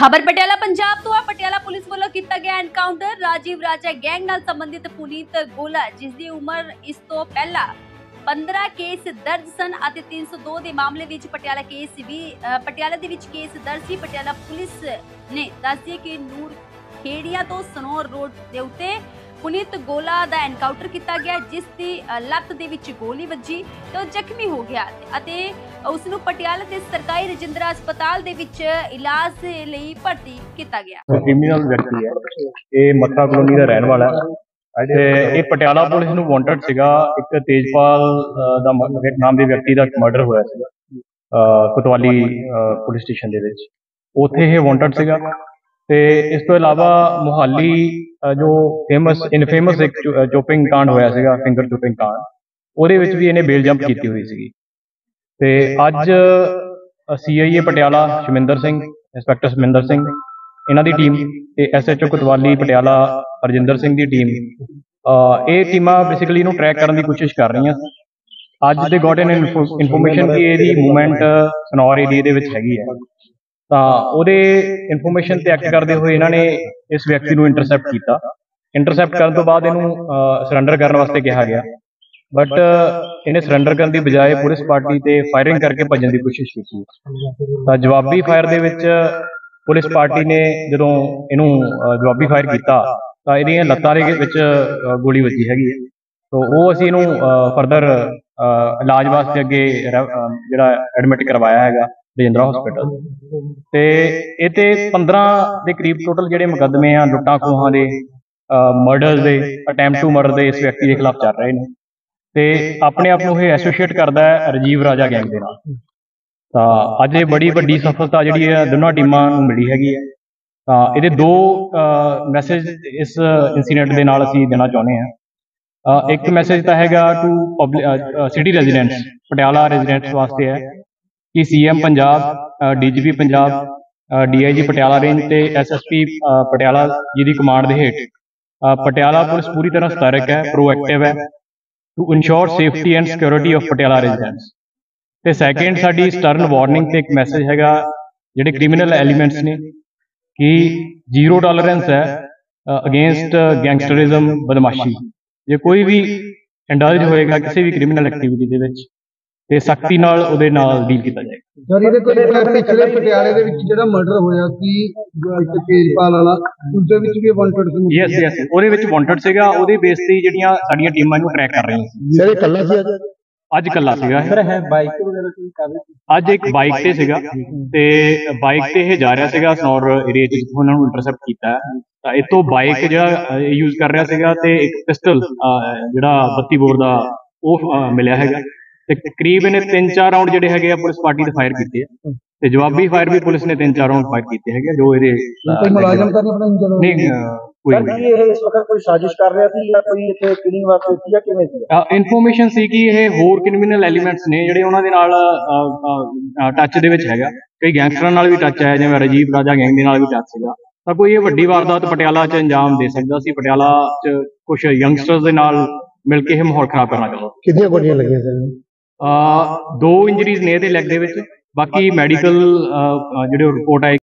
ਖਬਰ ਪਟਿਆਲਾ ਪੰਜਾਬ ਤੋਂ ਆ। ਪਟਿਆਲਾ ਪੁਲਿਸ ਵੱਲੋਂ ਕੀਤਾ ਗਿਆ ਐਨਕਾਊਂਟਰ ਰਾਜੀਵ ਰਾਜਾ ਗੈਂਗ ਨਾਲ ਸੰਬੰਧਿਤ ਪੁਨੀਤ ਗੋਲਾ ਜਿਸ ਦੀ ਉਮਰ ਇਸ ਤੋਂ ਪਹਿਲਾਂ 15 ਕੇਸ ਦਰਜ ਸਨ ਅਤੇ 302 ਦੇ ਮਾਮਲੇ ਵਿੱਚ ਪਟਿਆਲਾ ਕੇਸ ਵੀ ਪਟਿਆਲਾ ਦੇ ਵਿੱਚ ਕੇਸ ਦਰਜ ਸੀ। ਪਟਿਆਲਾ ਪੁਲਿਸ ਨੇ ਦੱਸਿਆ ਕਿ ਨੂਰ ਖੇੜੀਆਂ ਤੋਂ ਸਨੌਰ ਰੋਡ ਦੇ ਉੱਤੇ ਪੁਨੀਤ ਗੋਲਾ ਦਾ ਐਨਕਾਊਂਟਰ ਕੀਤਾ ਗਿਆ ਜਿਸ ਦੀ ਲੱਤ ਦੇ ਵਿੱਚ ਗੋਲੀ ਵੱਜੀ ਤੇ ਉਹ ਜ਼ਖਮੀ ਹੋ ਗਿਆ। ਅਤੇ ਉਸ ਨੂੰ ਪਟਿਆਲਾ ਦੇ ਸਰਕਾਰੀ ਰਜਿੰਦਰਾ ਹਸਪਤਾਲ ਦੇ ਵਿੱਚ ਇਲਾਜ ਦੇ ਲਈ ਭਰਤੀ ਕੀਤਾ ਗਿਆ। ਕ੍ਰਿਮੀਨਲ ਵਿਅਕਤੀ ਹੈ। ਇਹ ਮੱਥਾ ਕਲੋਨੀ ਦਾ ਰਹਿਣ ਵਾਲਾ ਹੈ। ਤੇ ਇਹ ਪਟਿਆਲਾ ਪੁਲਿਸ ਨੂੰ ਵਾਂਟਡ ਸੀਗਾ। ਇੱਕ ਤੇਜਪਾਲ ਦਾ ਨਾਮ ਦੇ ਵਿਅਕਤੀ ਦਾ ਮਰਡਰ ਹੋਇਆ ਸੀਗਾ ਕੋਤਵਾਲੀ ਪੁਲਿਸ ਸਟੇਸ਼ਨ ਦੇ ਵਿੱਚ। ਉੱਥੇ ਇਹ ਵਾਂਟਡ ਸੀਗਾ। ਤੇ ਇਸ ਤੋਂ ਇਲਾਵਾ ਮੁਹਾਲੀ ਜੋ ਫੇਮਸ ਇਨਫੇਮਸ ਇੱਕ ਚੋਪਿੰਗ ਕਾਂਡ ਹੋਇਆ ਸੀਗਾ ਫਿੰਗਰ ਚੋਪਿੰਗ ਕਾਂਡ, ਉਹਦੇ ਵਿੱਚ ਵੀ ਇਹਨੇ ਬੇਲ ਜੰਪ ਕੀਤੀ ਹੋਈ ਸੀਗੀ। ਤੇ ਅੱਜ ਸੀਆਈਏ ਪਟਿਆਲਾ ਸ਼ਮਿੰਦਰ ਸਿੰਘ ਇੰਸਪੈਕਟਰ ਸ਼ਮਿੰਦਰ ਸਿੰਘ ਇਹਨਾਂ ਦੀ ਟੀਮ ਤੇ ਐਸਐਚਓ ਕੋਤਵਾਲੀ ਪਟਿਆਲਾ ਰਜਿੰਦਰ ਸਿੰਘ ਦੀ ਟੀਮ ਇਹ ਟੀਮਾਂ ਬੇਸਿਕਲੀ ਇਹਨੂੰ ਟਰੈਕ ਕਰਨ ਦੀ ਕੋਸ਼ਿਸ਼ ਕਰ ਰਹੀਆਂ। ਅੱਜ ਦੇ ਗੋਟ ਇਨ ਇਨਫੋਰਮੇਸ਼ਨ ਕਿ ਇਹਦੀ ਮੂਵਮੈਂਟ ਸਨੌਰ ਏਰੀਆ ਦੇ ਵਿੱਚ ਹੈਗੀ ਹੈ। ਤਾਂ ਉਹਦੇ ਇਨਫੋਰਮੇਸ਼ਨ ਤੇ ਐਕਟ ਕਰਦੇ ਹੋਏ ਇਹਨਾਂ ਨੇ ਇਸ ਵਿਅਕਤੀ ਨੂੰ ਇੰਟਰਸੈਪਟ ਕੀਤਾ। ਇੰਟਰਸੈਪਟ ਕਰਨ ਤੋਂ ਬਾਅਦ ਇਹਨੂੰ ਸਰੈਂਡਰ ਕਰਨ ਵਾਸਤੇ ਕਿਹਾ ਗਿਆ। ਬਟ ਇਹਨੇ ਸਰੈਂਡਰ ਕਰਨ ਦੀ ਬਜਾਏ ਪੁਲਿਸ ਪਾਰਟੀ ਤੇ ਫਾਇਰਿੰਗ ਕਰਕੇ ਭੱਜਣ ਦੀ ਕੋਸ਼ਿਸ਼ ਕੀਤੀ। ਤਾਂ ਜਵਾਬੀ ਫਾਇਰ ਦੇ ਵਿੱਚ ਪੁਲਿਸ ਪਾਰਟੀ ਨੇ ਜਦੋਂ ਇਹਨੂੰ ਜਵਾਬੀ ਫਾਇਰ ਕੀਤਾ, ਤਾਂ ਇਹਦੀਆਂ ਲੱਤਾਂ ਦੇ ਵਿੱਚ ਗੋਲੀ ਵੱਜੀ ਹੈਗੀ ਹੈ। ਤਾਂ ਉਹ ਅਸੀਂ ਇਹਨੂੰ ਫਰਦਰ ਇਲਾਜ ਵਾਸਤੇ ਅੱਗੇ ਜਿਹੜਾ ਐਡਮਿਟ ਕਰਵਾਇਆ ਹੈਗਾ, ਰਜਿੰਦਰਾ ਹਸਪੀਟਲ ਤੇ ਇਹ ਤੇ 15 ਦੇ ਕਰੀਬ ਟੋਟਲ ਜਿਹੜੇ ਮੁਕੱਦਮੇ ਆ, ਲੁੱਟਾਂ ਖੋਹਾਂ ਦੇ ਮਰਡਰ ਦੇ ਅਟੈਂਪਟ ਟੂ ਮਰਡਰ ਦੇ ਇਸ ਵਿਅਕਤੀ ਦੇ ਖਿਲਾਫ ਚੱਲ ਰਹੇ ਨੇ। ਤੇ ਆਪਣੇ ਆਪ ਨੂੰ ਇਹ ਐਸੋਸੀਏਟ ਕਰਦਾ ਹੈ ਰਜੀਵ ਰਾਜਾ ਗੈਂਗ ਦੇ ਨਾਲ ਤਾਂ ਅੱਜ ਇਹ ਬੜੀ ਵੱਡੀ ਸਫਲਤਾ ਜਿਹੜੀ ਹੈ ਦੋਨਾਂ ਟੀਮਾਂ ਨੂੰ ਮਿਲੀ ਹੈਗੀ ਹੈ। ਤਾਂ ਇਹਦੇ ਦੋ ਮੈਸੇਜ ਇਸ ਇਨਸੀਡੈਂਟ ਦੇ ਨਾਲ ਅਸੀਂ ਦੇਣਾ ਚਾਹੁੰਦੇ ਹਾਂ। ਇੱਕ ਮੈਸੇਜ ਤਾਂ ਹੈਗਾ to city residents Patiala residents ਵਾਸਤੇ ਹੈ ਕਿ CM Punjab DGP Punjab DIG Patiala range ਤੇ ਐਸਐਸਪੀ ਪਟਿਆਲਾ ਜੀ ਦੀ ਕਮਾਂਡ ਦੇ ਹੇਠ। ਪਟਿਆਲਾ ਪੁਲਿਸ ਪੂਰੀ ਤਰ੍ਹਾਂ ਸਤਰਕ ਹੈ ਪ੍ਰੋਐਕਟਿਵ ਹੈ to ensure safety and security of Patiala residents ਤੇ ਸੈਕੰਡ ਸਾਡੀ ਸਟਰਨ ਵਾਰਨਿੰਗ ਤੇ ਇੱਕ ਮੈਸੇਜ ਹੈਗਾ ਜਿਹੜੇ ਕ੍ਰਿਮੀਨਲ ਐਲੀਮੈਂਟਸ ਨੇ ਕਿ ਜ਼ੀਰੋ ਟੋਲਰੈਂਸ ਹੈ ਅਗੇਂਸਟ ਗੈਂਗਸਟਰਿਜ਼ਮ ਬਦਮਾਸ਼ੀ ਜੇ ਕੋਈ ਵੀ ਇੰਡਲਜ ਹੋਏਗਾ ਕਿਸੇ ਵੀ ਕ੍ਰਿਮੀਨਲ ਐਕਟੀਵਿਟੀ ਦੇ ਵਿੱਚ ਤੇ ਸਖਤੀ ਨਾਲ ਉਹਦੇ ਨਾਲ ਡੀਲ ਕੀਤਾ ਜਾਏਗਾ ਸਰ ਇਹਦੇ ਕੋਲ ਇੱਕ ਪਿਛਲੇ ਪਟਿਆਲੇ ਦੇ ਵਿੱਚ ਜਿਹੜਾ ਮਰਡਰ ਹੋਇਆ ਸੀ ਤੇਜਪਾਲ ਵਾਲਾ ਉਸ ਦੇ ਵਿੱਚ ਵੀ ਵਾਂਟਡ ਸੀ। ਯੈਸ ਯੈਸ ਉਹਦੇ ਵਿੱਚ ਵਾਂਟਡ ਸੀਗਾ ਉਹਦੇ ਬੇਸ ਤੇ ਜਿਹੜੀਆਂ ਸਾਡੀਆਂ ਟੀਮਾਂ ਨੂੰ ਟਰੈਕ ਕਰ ਰਹੀਆਂ ਸੀ। ਸਰ ਇਹ ਕੱਲਾ ਸੀ ਅੱਜ? ਅੱਜ ਕੱਲਾ ਸੀਗਾ ਇਹ। ਹੈ ਬਾਈਕ ਵਗੈਰਾ ਕੋਈ ਕਾਗਜ਼ ਅੱਜ ਇੱਕ ਬਾਈਕ ਤੇ ਸੀਗਾ ਤੇ ਬਾਈਕ ਤੇ ਇਹ ਜਾ ਰਿਹਾ ਸੀਗਾ ਸਨੌਰ ਏਰੀਆ ਚ ਜਿੱਥੋਂ ਉਹਨਾਂ ਨੂੰ ਇੰਟਰਸੈਪਟ ਕੀਤਾ। ਤਾਂ ਇਤੋਂ ਬਾਈਕ ਜਿਹੜਾ ਯੂਜ਼ ਕਰ ਰਿਹਾ ਸੀਗਾ ਤੇ ਇੱਕ ਪਿਸਟਲ ਜਿਹੜਾ 32 ਬੋਰ ਦਾ ਉਹ ਮਿਲਿਆ ਹੈਗਾ। ਤੇ ਤਕਰੀਬ ਇਹਨੇ 3-4 ਰਾਉਂਡ ਜਿਹੜੇ ਹੈਗੇ ਆ ਪੁਲਿਸ ਪਾਰਟੀ ਦੇ ਫਾਇਰ ਕੀਤੇ ਆ। ਤੇ ਜਵਾਬੀ ਫਾਇਰ ਵੀ ਪੁਲਿਸ ਨੇ 3-4 ਰਾਉਂਡ ਫਾਇਰ ਕੀਤੇ ਹੈਗੇ ਜੋ ਇਹਦੇ ਕੋਈ ਮੁਲਾਜ਼ਮ ਤਾਂ ਨਹੀਂ ਨਹੀਂ ਚਲੋ ਨਹੀਂ ਕੋਈ ਨਹੀਂ। ਇਹ ਇਸ ਵਕਤ ਕੋਈ ਸਾਜ਼ਿਸ਼ ਕਰ ਰਿਹਾ ਸੀ ਜਾਂ ਕੋਈ ਇੱਥੇ ਕਿਲਿੰਗ ਵਾਸਤੇ ਸੀ ਜਾਂ ਕਿਵੇਂ ਸੀ? ਇਨਫੋਰਮੇਸ਼ਨ ਸੀ ਕਿ ਇਹ ਹੋਰ ਕ੍ਰਿਮੀਨਲ ਐਲੀਮੈਂਟਸ ਨੇ ਜਿਹੜੇ ਉਹਨਾਂ ਦੇ ਨਾਲ ਟੱਚ ਦੇ ਵਿੱਚ ਹੈਗਾ। ਕਈ ਗੈਂਗਸਟਰਾਂ ਨਾਲ ਵੀ ਟੱਚ ਹੈ ਜਿਵੇਂ ਰਜੀਵ ਰਾਜਾ ਗੈਂਗ ਦੇ ਨਾਲ ਵੀ ਟੱਚ ਸੀਗਾ। ਤਾਂ ਕੋਈ ਇਹ ਵੱਡੀ ਵਾਰਦਾਤ ਪਟਿਆਲਾ 'ਚ ਅੰਜਾਮ ਦੇ ਸਕਦਾ ਸੀ ਪਟਿਆਲਾ 'ਚ ਕੁਝ ਯੰਗਸਟਰਸ ਦੇ ਨਾਲ ਮਿਲ ਕੇ ਇਹ ਮਾਹੌਲ ਖਰਾਬ ਕਰਨਾ ਚਾਹੁੰਦਾ। ਕਿੰਨੀਆਂ ਗੋਲੀਆਂ ਲੱਗੀਆਂ ਸਰ ਦੋ ਇੰਜਰੀਜ਼ ਨੇ ਇਹਦੇ ਲੈਗ ਦੇ ਵਿੱਚ। ਬਾਕੀ ਮੈਡੀਕਲ ਜਿਹੜੇ ਰਿਪੋਰਟ ਆਏ